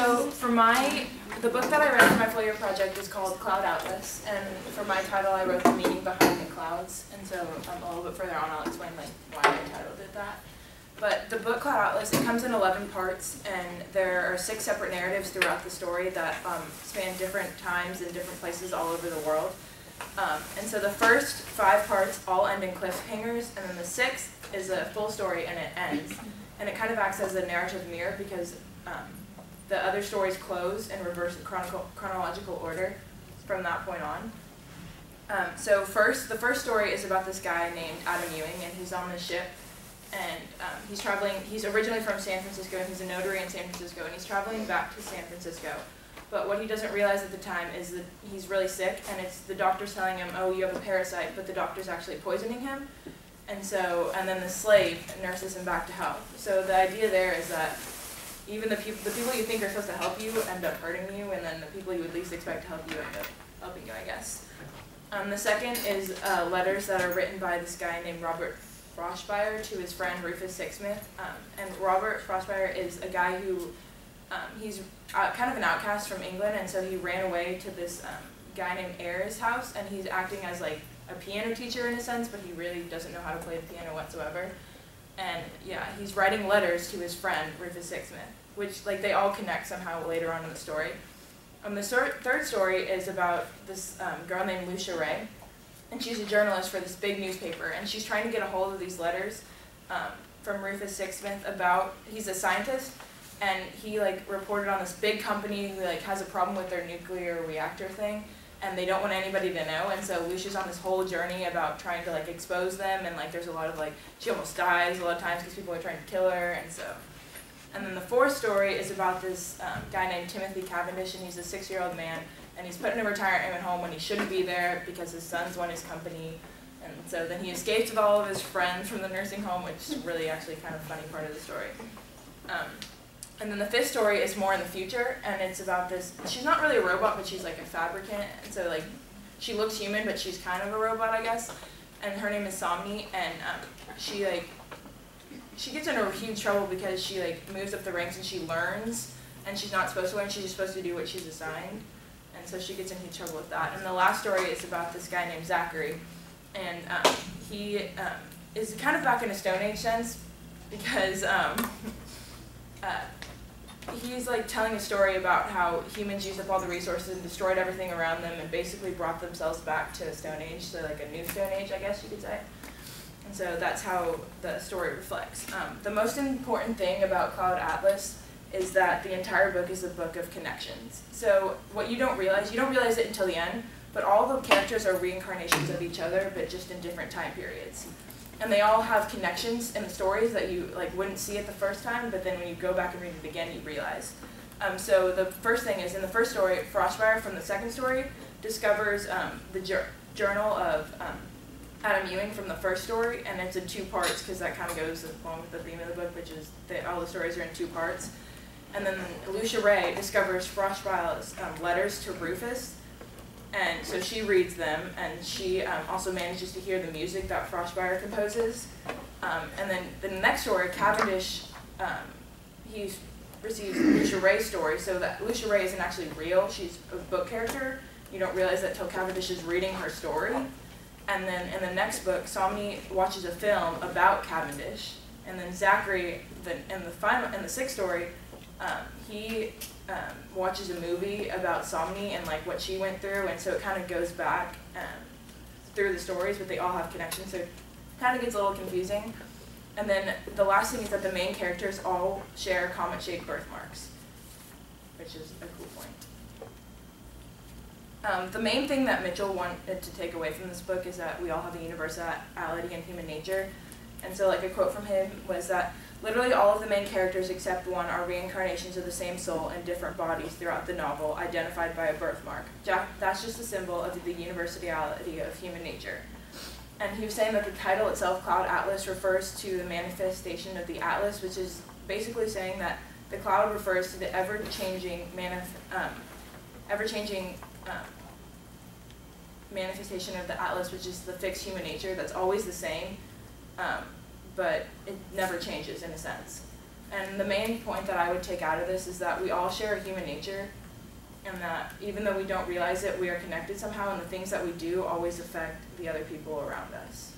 So for my, the book that I read for my year project is called Cloud Atlas, and for my title I wrote the meaning behind the clouds, and so um, a little bit further on I'll explain like why I titled it that. But the book Cloud Atlas, it comes in 11 parts, and there are six separate narratives throughout the story that um, span different times and different places all over the world. Um, and so the first five parts all end in cliffhangers, and then the sixth is a full story and it ends. And it kind of acts as a narrative mirror because um, the other stories close in reverse chronological order from that point on. Um, so first, the first story is about this guy named Adam Ewing, and he's on this ship, and um, he's traveling. He's originally from San Francisco, and he's a notary in San Francisco, and he's traveling back to San Francisco. But what he doesn't realize at the time is that he's really sick, and it's the doctor's telling him, "Oh, you have a parasite," but the doctor's actually poisoning him. And so, and then the slave nurses him back to health. So the idea there is that even the people the people you think are supposed to help you end up hurting you, and then the people you would least expect to help you end up helping you, I guess. Um, the second is uh, letters that are written by this guy named Robert Frobisher to his friend Rufus Sixsmith. Um, and Robert Frobisher is a guy who um, he's uh, kind of an outcast from England, and so he ran away to this um, guy named Ayer's house, and he's acting as like a piano teacher in a sense, but he really doesn't know how to play the piano whatsoever. And yeah, he's writing letters to his friend Rufus Sixsmith which like they all connect somehow later on in the story. Um, the third story is about this um, girl named Luisa Rey, and she's a journalist for this big newspaper, and she's trying to get a hold of these letters um, from Rufus Sixsmith about he's a scientist, and he like reported on this big company who like has a problem with their nuclear reactor thing, and they don't want anybody to know, and so Luisa's on this whole journey about trying to like expose them, and like there's a lot of like she almost dies a lot of times because people are trying to kill her, and so. And then the fourth story is about this um, guy named Timothy Cavendish, and he's a six-year-old man, and he's put in a retirement home when he shouldn't be there because his sons want his company. And so then he escapes with all of his friends from the nursing home, which is really actually kind of funny part of the story. Um, and then the fifth story is more in the future, and it's about this. She's not really a robot, but she's like a fabricant, and so like she looks human, but she's kind of a robot, I guess. And her name is Sonmi, and um, she like she gets into huge trouble because she like moves up the ranks and she learns, and she's not supposed to learn. She's just supposed to do what she's assigned, and so she gets in huge trouble with that. And the last story is about this guy named Zachry, and um, he um, is kind of back in a Stone Age sense because um, uh, he's like telling a story about how humans used up all the resources and destroyed everything around them and basically brought themselves back to a Stone Age, so like a new Stone Age, I guess you could say. And so that's how the story reflects. Um, the most important thing about Cloud Atlas is that the entire book is a book of connections. So what you don't realize, you don't realize it until the end, but all the characters are reincarnations of each other, but just in different time periods. And they all have connections in the stories that you like wouldn't see it the first time, but then when you go back and read it again, you realize. Um, so the first thing is in the first story, Frobisher from the second story discovers um, the journal of um, Adam Ewing from the first story, and it's in two parts because that kind of goes along with the theme of the book, which is that all the stories are in two parts. And then Luisa Rey discovers Frobisher's um, letters to Rufus, and so she reads them, and she um, also manages to hear the music that Frobisher composes. Um, and then the next story, Cavendish, um, he receives Luisa Rey's story, so that Luisa Rey isn't actually real. She's a book character. You don't realize that till Cavendish is reading her story. And then in the next book, Sonmi watches a film about Cavendish, and then Zachry, the, in the final, in the sixth story, um, he um, watches a movie about Sonmi and like what she went through, and so it kind of goes back um, through the stories, but they all have connections, so it kind of gets a little confusing. And then the last thing is that the main characters all share comet-shaped birthmarks, which is a cool point. Um, the main thing that Mitchell wanted to take away from this book is that we all have a universality in human nature. And so like a quote from him was that literally all of the main characters except one are reincarnations of the same soul in different bodies throughout the novel, identified by a birthmark. That's just a symbol of the universality of human nature. And he was saying that the title itself, Cloud Atlas, refers to the manifestation of the atlas, which is basically saying that the cloud refers to the ever-changing um, ever-changing um, manifestation of the atlas, which is the fixed human nature that's always the same, um, but it never changes in a sense. And the main point that I would take out of this is that we all share a human nature, and that even though we don't realize it, we are connected somehow, and the things that we do always affect the other people around us.